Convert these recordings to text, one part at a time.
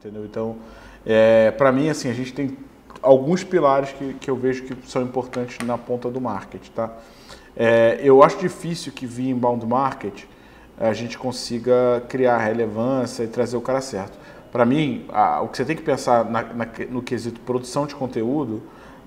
entendeu? Então, é, para mim, assim, a gente tem alguns pilares que, que eu vejo que são importantes na ponta do marketing, tá? É, eu acho difícil que via inbound market a gente consiga criar relevância e trazer o cara certo. Para mim, a, o que você tem que pensar na, na, no quesito produção de conteúdo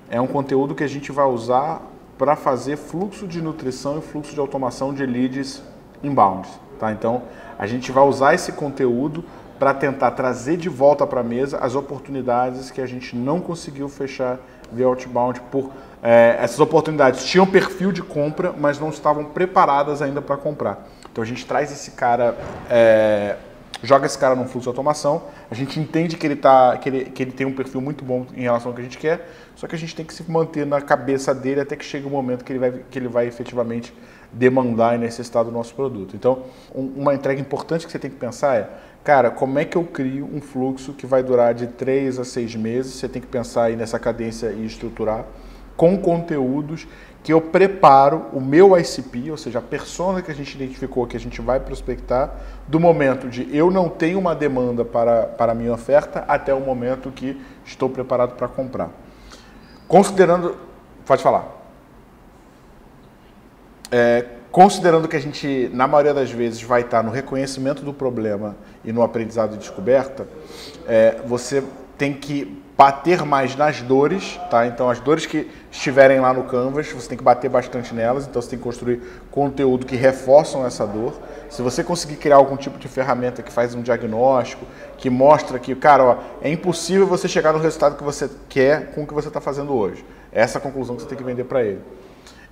é um conteúdo que a gente vai usar para fazer fluxo de nutrição e fluxo de automação de leads inbound. Tá? Então, a gente vai usar esse conteúdo para tentar trazer de volta para a mesa as oportunidades que a gente não conseguiu fechar via outbound por é, essas oportunidades tinham perfil de compra, mas não estavam preparadas ainda para comprar. Então a gente traz esse cara, é, joga esse cara num fluxo de automação, a gente entende que ele, tá, que, ele, que ele tem um perfil muito bom em relação ao que a gente quer, só que a gente tem que se manter na cabeça dele até que chegue o momento que ele vai, que ele vai efetivamente demandar e necessitar do nosso produto. Então, um, uma entrega importante que você tem que pensar é, cara, como é que eu crio um fluxo que vai durar de três a seis meses? Você tem que pensar aí nessa cadência e estruturar com conteúdos que eu preparo o meu ICP, ou seja, a persona que a gente identificou que a gente vai prospectar, do momento de eu não tenho uma demanda para, para a minha oferta até o momento que estou preparado para comprar. Considerando. Pode falar. É, considerando que a gente, na maioria das vezes, vai estar no reconhecimento do problema e no aprendizado de descoberta, é, você tem que bater mais nas dores, tá? Então as dores que estiverem lá no Canvas, você tem que bater bastante nelas, então você tem que construir conteúdo que reforçam essa dor. Se você conseguir criar algum tipo de ferramenta que faz um diagnóstico, que mostra que, cara, ó, é impossível você chegar no resultado que você quer com o que você está fazendo hoje. Essa é a conclusão que você tem que vender para ele.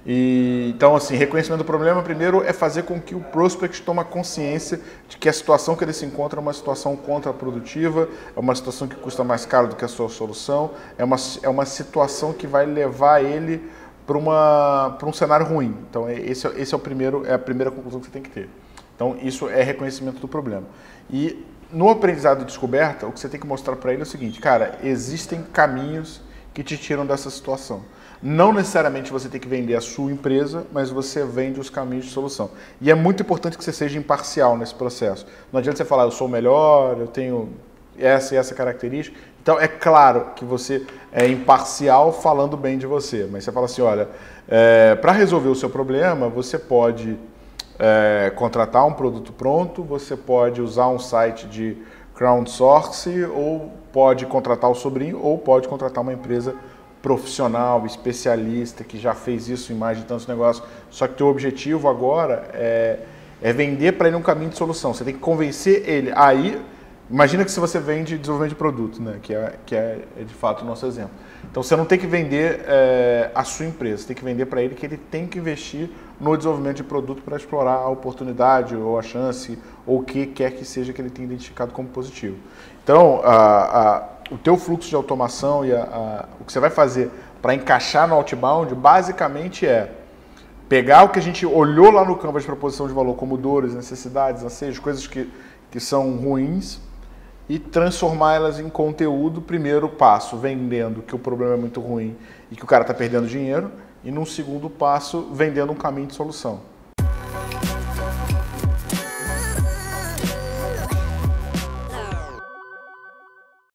E, então, assim, reconhecimento do problema, primeiro, é fazer com que o prospect tome consciência de que a situação que ele se encontra é uma situação contraprodutiva, é uma situação que custa mais caro do que a sua solução, é uma, é uma situação que vai levar ele para um cenário ruim. Então, é, esse, é, esse é, o primeiro, é a primeira conclusão que você tem que ter. Então, isso é reconhecimento do problema. E no aprendizado de descoberta, o que você tem que mostrar para ele é o seguinte, cara, existem caminhos que te tiram dessa situação. Não necessariamente você tem que vender a sua empresa, mas você vende os caminhos de solução. E é muito importante que você seja imparcial nesse processo. Não adianta você falar, eu sou melhor, eu tenho essa e essa característica. Então, é claro que você é imparcial falando bem de você, mas você fala assim: olha, é, para resolver o seu problema, você pode é, contratar um produto pronto, você pode usar um site de crowdsourcing, ou pode contratar o sobrinho, ou pode contratar uma empresa profissional, especialista, que já fez isso em mais de tantos negócios. Só que o teu objetivo agora é, é vender para ele um caminho de solução. Você tem que convencer ele. Aí, imagina que se você vende desenvolvimento de produto, né? que, é, que é, é de fato o nosso exemplo. Então você não tem que vender é, a sua empresa, você tem que vender para ele que ele tem que investir no desenvolvimento de produto para explorar a oportunidade ou a chance ou o que quer que seja que ele tenha identificado como positivo. Então, a, a o teu fluxo de automação e a, o que você vai fazer para encaixar no outbound, basicamente é pegar o que a gente olhou lá no campo de proposição de valor, como dores, necessidades, anseios, coisas que, que são ruins, e transformá-las em conteúdo, primeiro passo, vendendo que o problema é muito ruim e que o cara está perdendo dinheiro, e num segundo passo vendendo um caminho de solução.